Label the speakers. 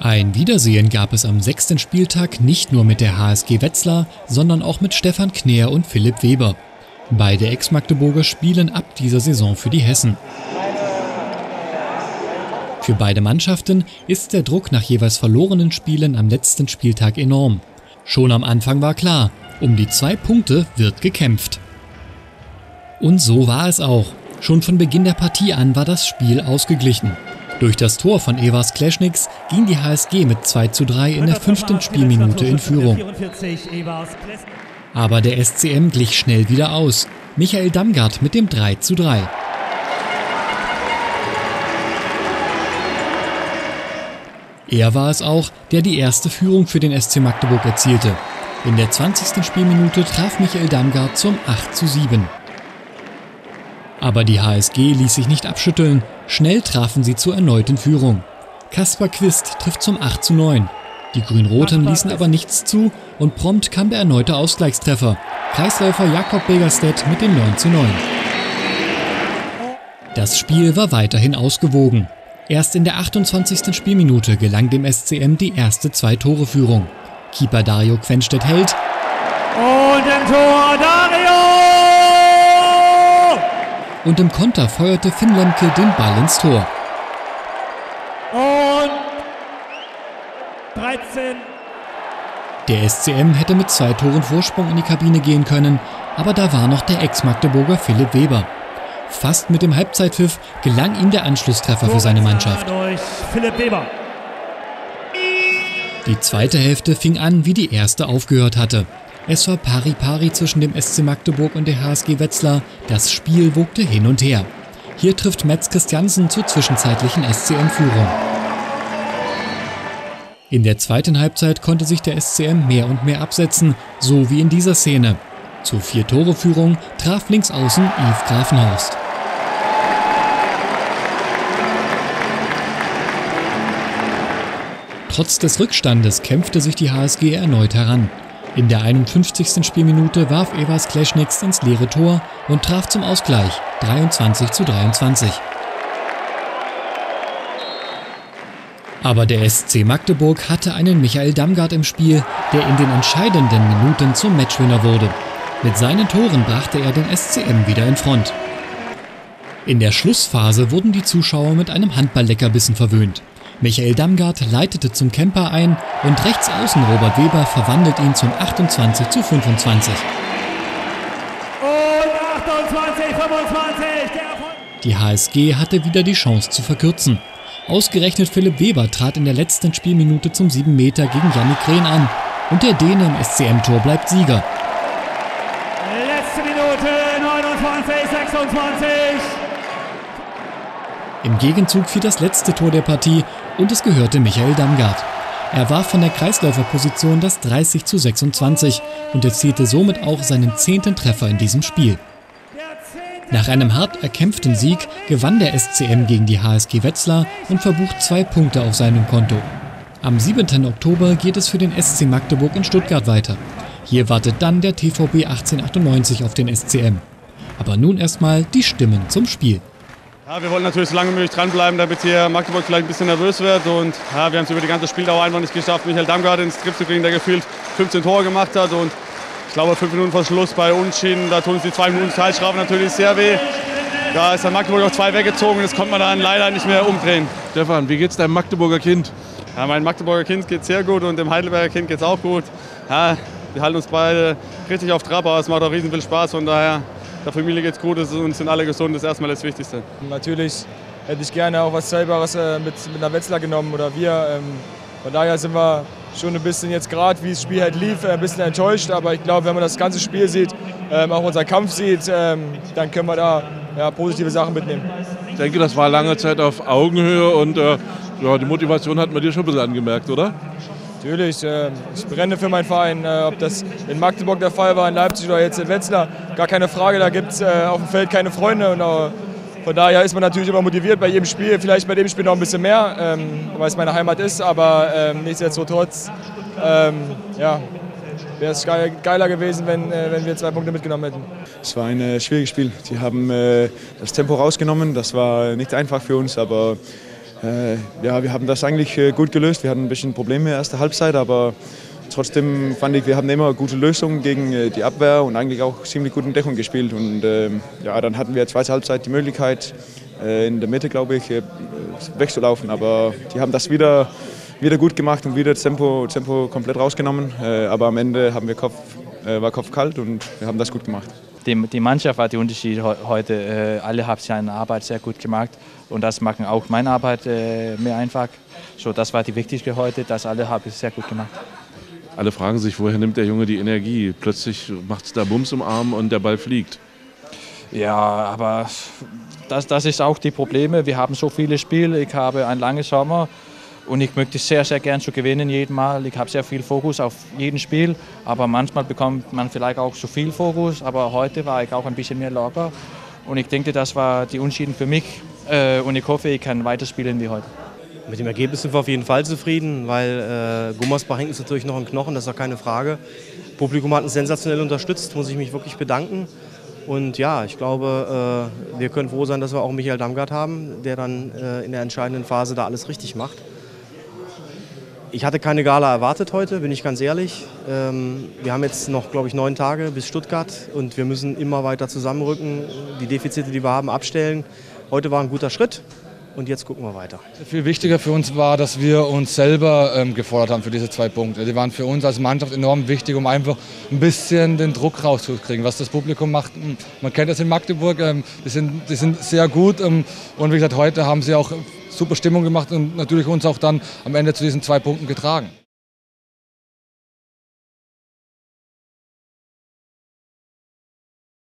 Speaker 1: Ein Wiedersehen gab es am sechsten Spieltag nicht nur mit der HSG Wetzlar, sondern auch mit Stefan Kner und Philipp Weber. Beide Ex-Magdeburger spielen ab dieser Saison für die Hessen. Für beide Mannschaften ist der Druck nach jeweils verlorenen Spielen am letzten Spieltag enorm. Schon am Anfang war klar, um die zwei Punkte wird gekämpft. Und so war es auch. Schon von Beginn der Partie an war das Spiel ausgeglichen. Durch das Tor von Evas Kleschniks ging die HSG mit 2 zu 3 in der fünften Spielminute in Führung. Aber der SCM glich schnell wieder aus. Michael Damgard mit dem 3 zu 3. Er war es auch, der die erste Führung für den SC Magdeburg erzielte. In der 20. Spielminute traf Michael Damgard zum 8 zu 7. Aber die HSG ließ sich nicht abschütteln. Schnell trafen sie zur erneuten Führung. Kaspar Quist trifft zum 8 zu 9. Die Grün-Roten ließen aber nichts zu und prompt kam der erneute Ausgleichstreffer. Kreisläufer Jakob Begerstedt mit dem 9 zu 9. Das Spiel war weiterhin ausgewogen. Erst in der 28. Spielminute gelang dem SCM die erste Zwei-Tore-Führung. Keeper Dario Quenstedt hält.
Speaker 2: Und im Tor Dario!
Speaker 1: Und im Konter feuerte Finn Lemke den Ball ins Tor.
Speaker 2: Und 13.
Speaker 1: Der SCM hätte mit zwei Toren Vorsprung in die Kabine gehen können, aber da war noch der Ex-Magdeburger Philipp Weber. Fast mit dem Halbzeitpfiff gelang ihm der Anschlusstreffer für seine Mannschaft. Die zweite Hälfte fing an, wie die erste aufgehört hatte. Es war pari-pari zwischen dem SC Magdeburg und der HSG Wetzlar. Das Spiel wogte hin und her. Hier trifft Metz Christiansen zur zwischenzeitlichen SCM-Führung. In der zweiten Halbzeit konnte sich der SCM mehr und mehr absetzen, so wie in dieser Szene. Zur Vier-Tore-Führung traf linksaußen Yves Grafenhorst. Trotz des Rückstandes kämpfte sich die HSG erneut heran. In der 51. Spielminute warf Evas Kleschnix ins leere Tor und traf zum Ausgleich 23 zu 23. Aber der SC Magdeburg hatte einen Michael Damgard im Spiel, der in den entscheidenden Minuten zum Matchwinner wurde. Mit seinen Toren brachte er den SCM wieder in Front. In der Schlussphase wurden die Zuschauer mit einem Handballleckerbissen verwöhnt. Michael Damgard leitete zum Camper ein und rechts außen Robert Weber verwandelt ihn zum 28 zu 25.
Speaker 2: Und 28, 25.
Speaker 1: Die HSG hatte wieder die Chance zu verkürzen. Ausgerechnet Philipp Weber trat in der letzten Spielminute zum 7 Meter gegen Yannick Rehn an. Und der Däne im SCM-Tor bleibt Sieger.
Speaker 2: Letzte Minute, 29, 26.
Speaker 1: Im Gegenzug fiel das letzte Tor der Partie und es gehörte Michael Damgard. Er war von der Kreisläuferposition das 30 zu 26 und erzielte somit auch seinen zehnten Treffer in diesem Spiel. Nach einem hart erkämpften Sieg gewann der SCM gegen die HSG Wetzlar und verbucht zwei Punkte auf seinem Konto. Am 7. Oktober geht es für den SC Magdeburg in Stuttgart weiter. Hier wartet dann der TVB 1898 auf den SCM. Aber nun erstmal die Stimmen zum Spiel.
Speaker 3: Ja, wir wollen natürlich so lange wie möglich dranbleiben, damit hier Magdeburg vielleicht ein bisschen nervös wird. Und ja, wir haben es über die ganze Spieldauer einfach nicht geschafft, Michael Damgard ins Skript zu kriegen, der gefühlt 15 Tore gemacht hat. Und ich glaube, fünf Minuten vor Schluss bei Unschieden, da tun uns die zwei Minuten Teilstrafe natürlich sehr weh. Da ist dann Magdeburg auf zwei weggezogen, das konnte man dann leider nicht mehr umdrehen.
Speaker 4: Stefan, wie geht's deinem Magdeburger Kind?
Speaker 3: Ja, mein Magdeburger Kind geht sehr gut und dem Heidelberger Kind geht es auch gut. Ja, wir halten uns beide richtig auf Trab, aber es macht auch riesen viel Spaß. Von daher der Familie geht's gut und sind alle gesund, das ist erstmal das Wichtigste.
Speaker 5: Natürlich hätte ich gerne auch was Zählbares äh, mit, mit einer Wetzlar genommen oder wir. Ähm, von daher sind wir schon ein bisschen jetzt gerade, wie das Spiel halt lief, ein bisschen enttäuscht. Aber ich glaube, wenn man das ganze Spiel sieht, ähm, auch unseren Kampf sieht, ähm, dann können wir da ja, positive Sachen mitnehmen.
Speaker 4: Ich denke, das war lange Zeit auf Augenhöhe und äh, ja, die Motivation hat man dir schon ein bisschen angemerkt, oder?
Speaker 5: Natürlich, äh, ich brenne für meinen Verein. Äh, ob das in Magdeburg der Fall war, in Leipzig oder jetzt in Wetzlar, gar keine Frage. Da gibt es äh, auf dem Feld keine Freunde. Und, von daher ist man natürlich immer motiviert bei jedem Spiel. Vielleicht bei dem Spiel noch ein bisschen mehr, ähm, weil es meine Heimat ist. Aber ähm, nichtsdestotrotz ähm, ja, wäre es geiler gewesen, wenn, wenn wir zwei Punkte mitgenommen hätten.
Speaker 6: Es war ein schwieriges Spiel. Sie haben das Tempo rausgenommen. Das war nicht einfach für uns, aber ja, wir haben das eigentlich äh, gut gelöst. Wir hatten ein bisschen Probleme in der ersten Halbzeit, aber trotzdem fand ich, wir haben immer gute Lösungen gegen äh, die Abwehr und eigentlich auch ziemlich gut in Deckung gespielt. Und ähm, ja, dann hatten wir zweite Halbzeit die Möglichkeit, äh, in der Mitte, glaube ich, äh, wegzulaufen. Aber die haben das wieder, wieder gut gemacht und wieder Tempo, Tempo komplett rausgenommen. Äh, aber am Ende haben wir Kopf, äh, war Kopf kalt und wir haben das gut gemacht
Speaker 7: die, die Mannschaft war der Unterschied heute. Äh, alle haben seine Arbeit sehr gut gemacht und das macht auch meine Arbeit äh, mehr einfach. So, das war die wichtigste heute, dass alle haben es sehr gut gemacht.
Speaker 4: Alle fragen sich, woher nimmt der Junge die Energie? Plötzlich macht es da Bums im Arm und der Ball fliegt.
Speaker 7: Ja, aber das, das ist auch die Probleme. Wir haben so viele Spiele. Ich habe einen langen Sommer und ich möchte sehr, sehr gern zu gewinnen jeden Mal. Ich habe sehr viel Fokus auf jeden Spiel, aber manchmal bekommt man vielleicht auch zu viel Fokus. Aber heute war ich auch ein bisschen mehr locker und ich denke, das war die Unschieden für mich äh, und ich hoffe, ich kann weiterspielen wie heute.
Speaker 8: Mit dem Ergebnis sind wir auf jeden Fall zufrieden, weil äh, Gummersbach hängt uns natürlich noch ein Knochen, das ist auch keine Frage. Das Publikum hat uns sensationell unterstützt, muss ich mich wirklich bedanken. Und ja, ich glaube, äh, wir können froh sein, dass wir auch Michael Damgard haben, der dann äh, in der entscheidenden Phase da alles richtig macht. Ich hatte keine Gala erwartet heute, bin ich ganz ehrlich. Ähm, wir haben jetzt noch, glaube ich, neun Tage bis Stuttgart und wir müssen immer weiter zusammenrücken, die Defizite, die wir haben, abstellen. Heute war ein guter Schritt und jetzt gucken wir weiter.
Speaker 9: Viel wichtiger für uns war, dass wir uns selber ähm, gefordert haben für diese zwei Punkte. Die waren für uns als Mannschaft enorm wichtig, um einfach ein bisschen den Druck rauszukriegen, was das Publikum macht. Hm, man kennt das in Magdeburg, ähm, die, sind, die sind sehr gut ähm, und wie gesagt, heute haben sie auch super Stimmung gemacht und natürlich uns auch dann am Ende zu diesen zwei Punkten getragen.